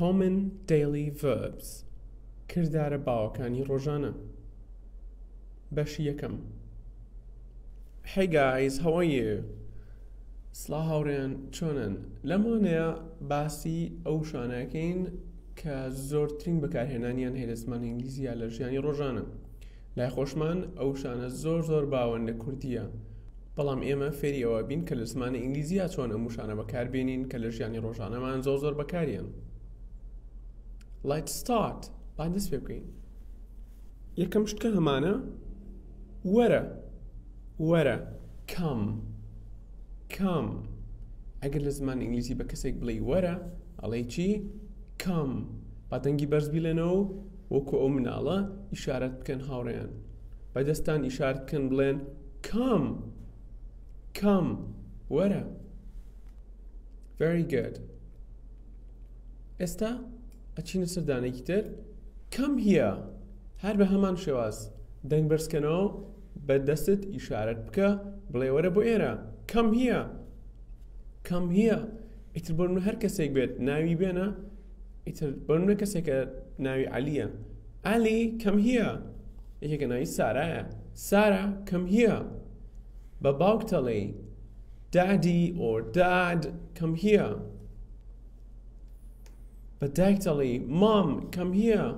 common daily verbs. کردارە باوەکانی ڕۆژانە. بەشی یەکەم. Hey guys, how are you? سڵا هاوڕێن چۆنن؟ لەمانەیە باسی ئەو شانەکەین کە زۆرترین بەکارهێنانیان زمان ئینگلیزیە لە ژیانی ڕۆژانە. لای خۆشمان ئەو شانە زۆر زۆر باوەندە کوردیە. بەڵام ئێمە فێری ئەوە بین کە لە زمانی ئینگلیزیە چۆن ئەم شانە بەکاربێنین کە لە ژیانی ڕۆژانەمان زۆر زۆر بەکاریان. Let's start با دەست پێ بکەین یەکەم شتکە هەمانە وەرە وەرە کەم کەم ئەگەر لە زمان ئینگلیزی بە کەسێک بڵێ وەرە ئەڵێ چی کەم با دەنگی بەرز بیلێنەوە وەکو ئەو مناڵە ئیشارەت بکەن هاوڕێیان بەدەستان ئیشارت بکەن بڵێن کەم کەم وەرە very good ئێستا ئەچینە سەردانێکی تر کەم هیە هەر بە هەمان شێواز دەنگ بەرزکەنەوە بە دەستت ئیشارەت بکە بڵێ وەرە بۆ ئێرە کەم هیە کەم هیە ئیتر بۆ هەر کەسێک بێت ناوی بێنە ئیتر بۆنە کەسێکە ناوی علیە علی کەم هیە یەکێکە ناوی سارایە سارا کەم هیە بە باوک تەڵێ daddy or dad come but tactily, Mom, come here.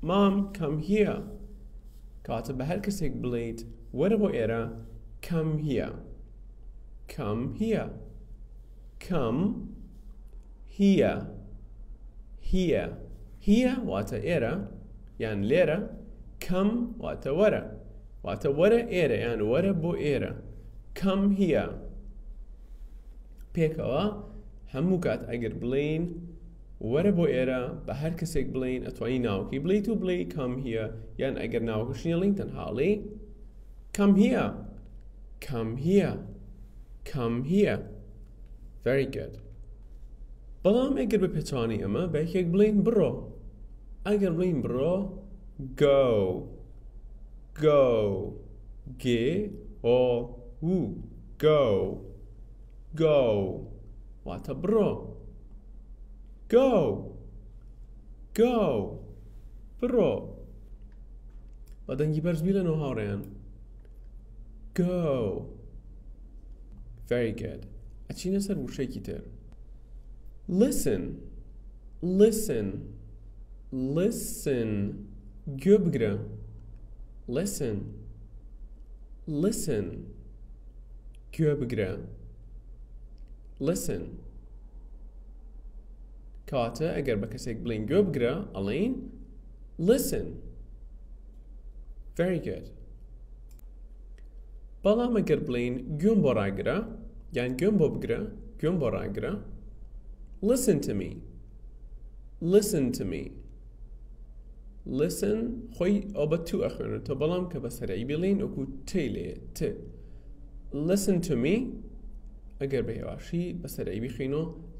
Mom, come here. Kataba herkesek blade, where bu era, come here. Come here. Come here. Here. Here wata era, yan lera, come wata wara. Wata wara era, yan wara bo era. Come here. Pekawa, hamukat agir blade, وەرە بۆ ئێرە بە هەر کەسێک بڵین ئەتوانی ناوکی بڵیت و بڵێ کەم هیە یان ئەگەر ناوکشنیڵین تەنهاڵی کەم هیە کەم هیە کەم هیە very good. بەڵام ئەگەر بە پێچوانی ئەمە بە یەکێک بڵین بڕۆ. ئەگەر بڵین بڕۆ go. go. g o و go. go. واتە بڕۆ. go, go, pro. A ten gibbersbilen nu har en. Go. Very good. A Acine se ușechii ter. Listen. Listen. Listen. Göbgre. Listen. Listen. Göbgre. Listen. کاتە ئەگەر بە کەسێک بڵین گوێ بگرە ئەڵین listen. Very good. بەڵام ئەگەر بڵین گوێم بۆ ڕاگرە یان گوێم بۆ بگرە گوێم بۆ ڕاگرە listen to me. Listen to me. Listen. خۆی ئەو بە تو ئەخوێنێتەوە بەڵام کە بە سەرایی بڵین وەکو تی ت listen to me. ئەگەر بە هێواشی بە سەرایی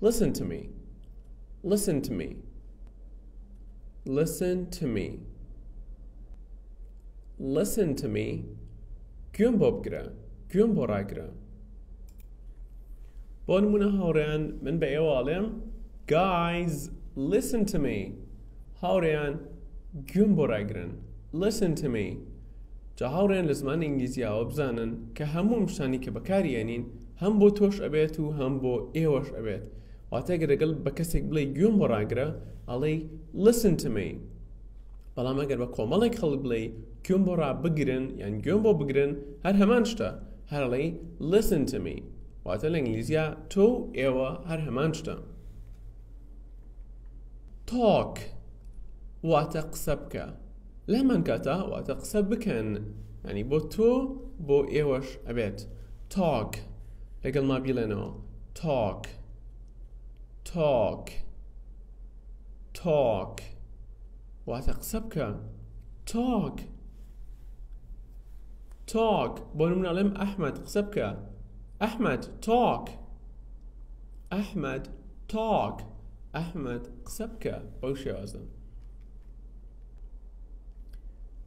listen to me. Listen to me. Listen to me. Listen to me. گوێم بۆ بگرە گوێم بۆ ڕاگرە. بۆ نمونە هاوڕێیان من بە ئێواڵێم guys listen to me. هاوڕێیان گوێم بۆ ڕاگرن. Listen to me. جا هاوڕێن لە زمان ئینگلیزیاوە بزانن کە هەموو شتانی کە بەکاریێنین هەم بۆ تۆش ئەبێت و هەم بۆ ئێوەش ئەبێت. واتە گەرەگەل بە کەسێک بڵێ گوێم بۆ ڕاگرە ئەڵێ to me. بەڵام ئەگەر بە کۆمەڵێک خەڵ بڵێ گوێم بۆ ڕابگرن یان گوێم بۆ بگرن هەر هەمان شتە. هەرڵێ to me. واتە لە ئینگلیزیا تۆ ئێوە هەر هەمان شتە. Talk. واتە قسە بکە. لەمان کاتە واتە قسە بکەن. ینی بۆ تۆ بۆ ئێوەش ئەبێت. Talk. لەگەڵ ما بیڵێنەوە talk. talk. Talk. وأثق سبكة. Talk. Talk. بون من علم أحمد قسبكة أحمد talk. أحمد talk. أحمد قسبكة بوشي أزن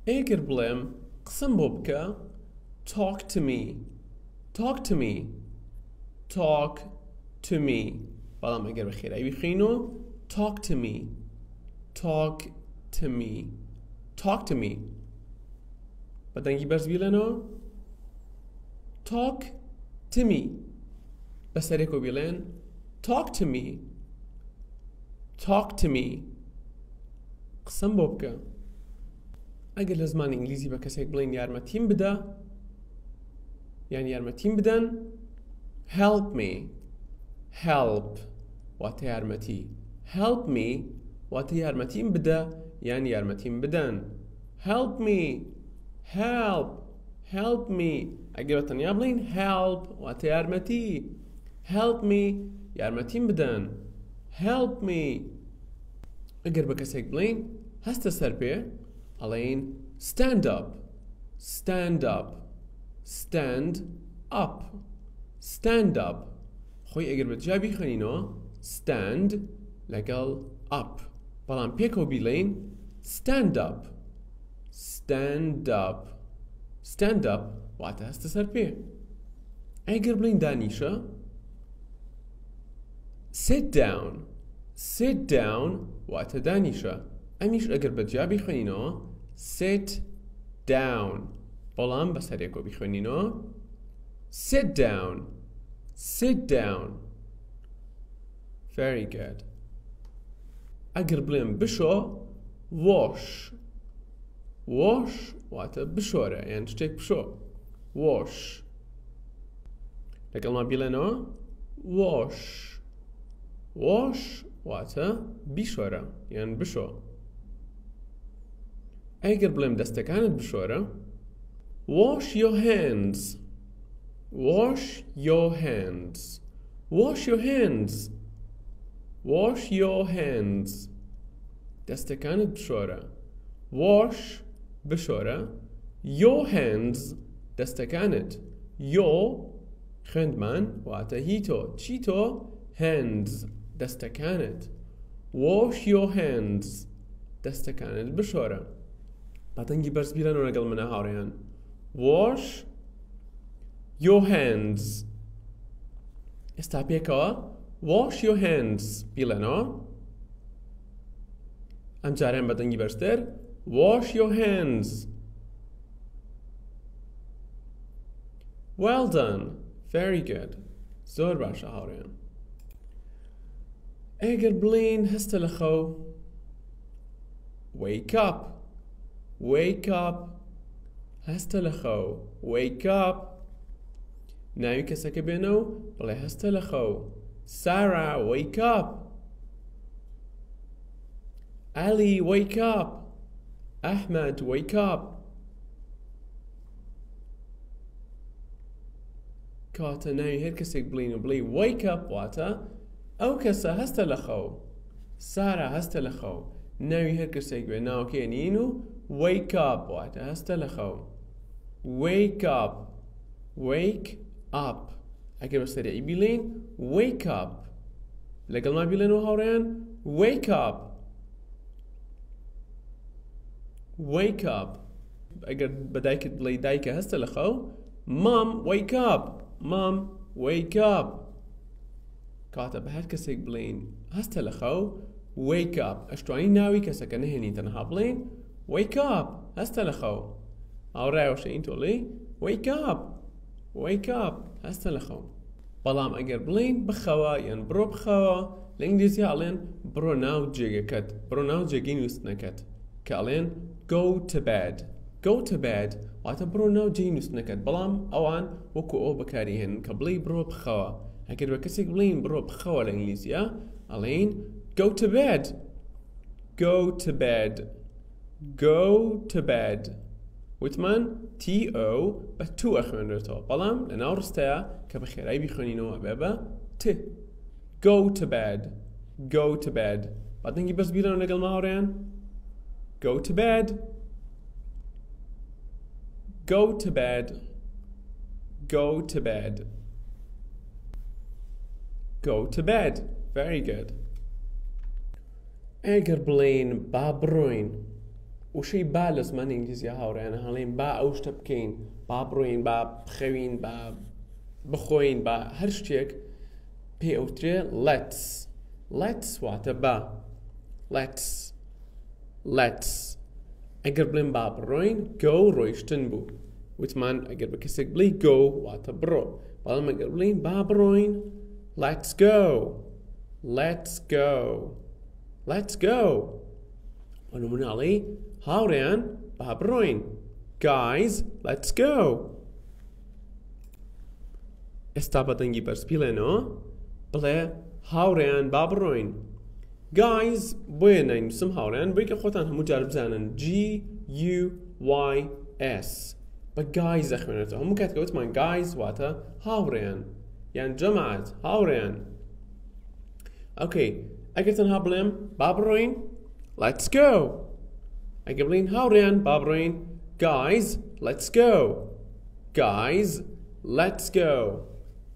إيكر بلم قسم بوبكة. Talk to me. Talk to me. Talk to me. بەڵام ئەگەر بە خێرایی بخینەوە talk to me talk to me talk to me بەدەنگی بەرز بیڵێنەوە talk to me بەسەرێکۆ بیڵێن talk to me talk to me قسم بۆ بکە ئەگەر لە زمان ئینگلیزی بە کەسێک بڵین یارمەتیم بدە یان یارمەتیم بدەن help me help واتە یارمەتی help me. واتە یارمەتیم بدە یان یارمەتیم بدەن help me. Help. Help me. ئەگەر بە تەنیا بڵین help. واتە یارمەتی help me. یارمەتیم بدەن help me. ئەگەر بە کەسێک بڵین پێ ئەڵێن stand up. Stand up. Stand up. Stand up. خۆی ئەگەر بە خوێنینەوە stand لەگەڵ up بەڵام پێکەوە بیڵێن stand up stand up stand up واتە هەستە سەر پێ ئەگەر بڵین دانیشە sit down sit down واتە دانیشە ئەمیش ئەگەر بە جیابی خوێنینەوە sit down بەڵام بەسەرێکۆ بیخوێنینەوە sit down sit down very good ئەگەر بڵێم بشۆ wash wash واتە بشۆرە یان شتێک بشۆ wash لەگەڵ ما بیڵێنەوە wash wash واتە بیشۆرە یان بشۆ ئەگەر بڵێم دەستەکانت بشۆرە wash your hands wash your hands wash your hands wash your hands دەستەکانت بشۆرە wash بشۆرە your hands دەستەکانت your خوێندمان واتە هی تۆ چی تۆ hands دەستەکانت wash your hands دەستەکانت بشۆرە بەتەنگی بەرز بیرەنەوە لەگەڵ منە هاوڕێیان wash your hands ئێستا پێکەوە wash your hands بیڵێنەوە ئەم جارێن بەدەنگی بەرزتر wash your hands well done very good زۆر باشە هاوڕێیان ئەگەر بڵین هەستە لە خەو wake up wake up هەستە لە خەو wake up ناوی کەسەکە بێنە و بڵێ هەستە لە خەو سارا wake up Ali wake up Ahmed wake up کاتە ناوی هەر کەسێک بڵین و بڵێ wake up واتە ئەو کەسە هەستە لە خەو سارا هەستە لە خەو ناوی هەر کەسێک بێ ناوکێنین و wake up واتە هەستە لە خەو wake up wake up ئەگەر بەستەرعی بیلین wake up. لگل ما بیلین و هاوڕێن ویکپ ویکپ ئەگەر بەدایکت بڵێ دایکە هەستە لە خەو مام ویکپ مام ویکپ کاتە بە هەر کەسێک بلین هسته لخو. wake up. اشتوانی ناوی کەسەکە نهێنی تەنها بڵین ویکپ هەستە وشه این ئاوڕایەوەشە wake up. wake up. لە خەو بەڵام ئەگەر بڵین بخەوە یان بڕۆ بخەوە لە ئینگلیزی ئاڵێن بڕۆ ناو جێگەکەت بڕۆ ناو جێگەی نووسنەکەت کە ئەڵێن go to bed. go to bed واتە بڕۆ ناو جێی نووسنەکەت. بەڵام ئەوان وەکو ئەو بەکاری هێن کە بڵی بڕۆ بخەوە. ئەگەر بە کەسێک بڵین بڕۆ بخەوە لە ئینگلیزیە ئەڵێن go to bed. go to bed. go to bed. وتمان TO بە تو ئەخوێنرێتەوە بەڵام لە ناو ڕستەیە کە بە خێرایی بیخوێنینەوە بێ بە ت go to bed go to bed بەدەنگی بەس بیرەوە لەگەڵ ماوەڕیان go to bed go to bed go to bed go to bed very good ئەگەر بڵین با بڕۆین وشەی با لە زمان ئینگلیزی هاوڕێنە هەڵێن با ئەو شتە بکەین با بڕۆین با بخەوین با بخۆین با هەر شتێک پێ ئەوترێ لەتس let's واتە بە let's. Let's. ئەگەر بڵێن با بڕۆین go ڕۆیشتن بوو وتمان ئەگەر بە کەسێک بڵی go واتە بڕۆ بەڵام ئەگەر بڵین با بڕۆین let's go. Let's go. Let's go. بە نموناڵی هاوڕێیان با بڕۆین guys let's go. ئێستا بەدەنگی بەرزپیلێنەوە بڵێ هاوڕێیان با بڕۆین guys بۆیە ناینووسم هاوڕێن بۆی کە خۆتان هەموو جار بزانن G U Y S. بە guys دەخوێنێتەوە هەموو کات کەوتمان guys واتە هاوڕێیان یان جەماعات هاوڕێیان ئۆکەی ئەگەر تەنها بڵێم با بڕۆین let's go. Agablin Haurian Babrin. Guys, let's go. Guys, let's go.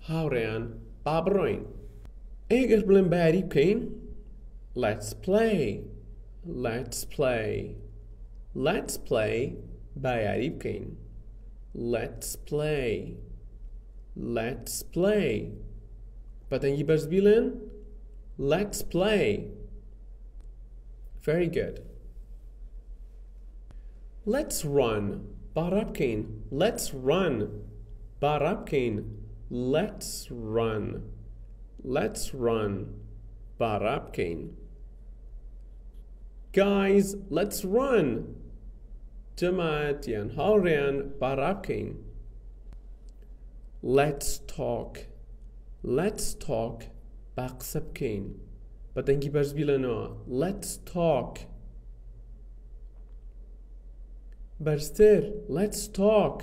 Haurian Babrin. Agablin Badi Pin. Let's play. Let's play. Let's play by Aripkin. Let's play. Let's play. Vatangi Bersbilen. Let's play. Very good. Let's run. Barapkin. Let's run. Barapkin. Let's run. Let's run. Barapkin. Guys, let's run. جماعت یان هاوڕێیان بارا بکەین. Let's talk. Let's talk با قسە بکەین. بە دەنگی بەرزبیلەنەوە. Let's talk. بەرزتر. Let's talk.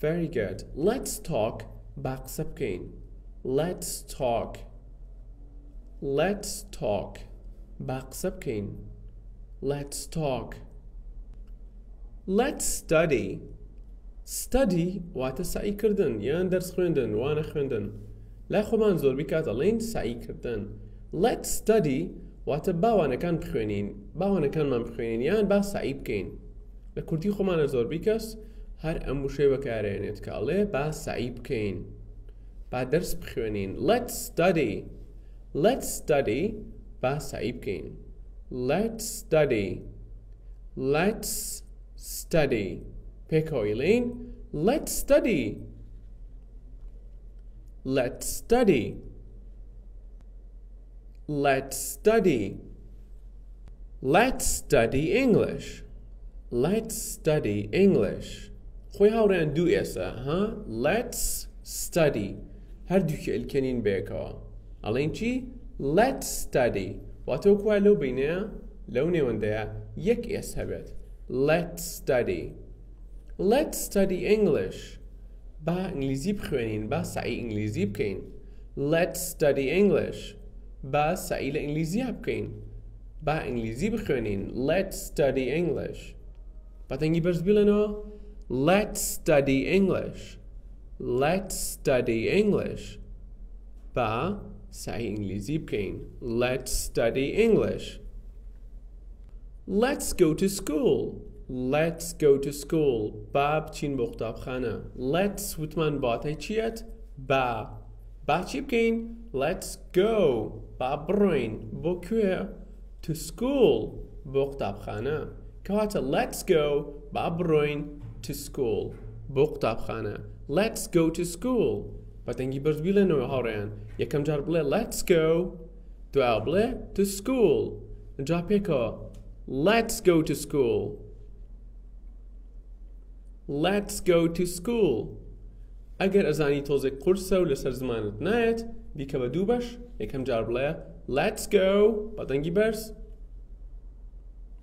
Very good. Let's talk با قسە بکەین. Let's talk. Let's talk. با قسە بکەین. Let's talk. Let's study. Study واتە سعیکردن یان دەرس خوێندن وانە خوێندن. لای خۆمان زۆربی کات ئەڵێن سعیکردن. Let's study واتە باوانەکان بخوێنین باوانەکانمان بخوێنین یان با سعی بکەین. لە کوردی خۆمانە زۆربی کەس هەر ئەم وشەی بەکارێنێت کە ئەڵێ با سعی بکەین. با دەرس بخوێنین. Let's study. Let's study با سعی بکەین. Let's study. Let's study. پێکەوەیڵین Let's study. Let's study. Let's study. Let's study English. Let's study English. خۆی هاوڕێن دوو ئێستا ها Let's study. هەردووکی ئەلکەنین بێکەوە. ئەڵێن چی؟ Let's study. واتە وەکووا لەو بینەیە لەو نێوەندەیە یەک ئێس هەبێت. Let's study. Let's study English. با ئینگلیزی بخوێنین با سعی ئینگلیزی بکەین. Let's study English. با سعی لە ئینگلیزیە بکەین. با ئینگلیزی بخوێنین. Let's study English. بەتەنگی بەرز بڵێنەوە Let's study English. Let's study English. با سعی ئینگلیزی بکەین. Let's study English. Let's go to school. Let's go to school. با بچین بۆ قوتابخانە. Let's وتمان باتای چیەت؟ با. با چی بکەین؟ Let's go. با بڕۆین. بۆ کوێ؟ To school. بۆ قوتابخانە. کەواتە let's go با بڕۆین to school. بۆ قوتابخانە. Let's go to school. بەتەنگی بەرز بیلێنەوە هاوڕێیان. یەکەم جار بڵێ let's go. دوای بڵێ to school. جا پێکەوە. Let's go to school. Let's go to school. ئەگەر ئەزانی تۆزێک قورسە و لەسەر زمانت نایەت بیکە بە دوو بەش یەکەم جار بڵێ Let's go بەدەنگی بەرز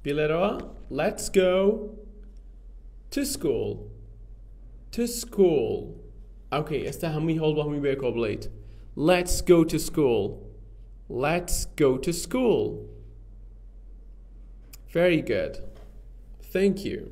بیلێرەوە Let's go to school to school ئەوکەی ئێستا هەمووی هەڵ بە هەمووی بێکۆ بڵیت Let's go to school Let's go to school Very good. Thank you.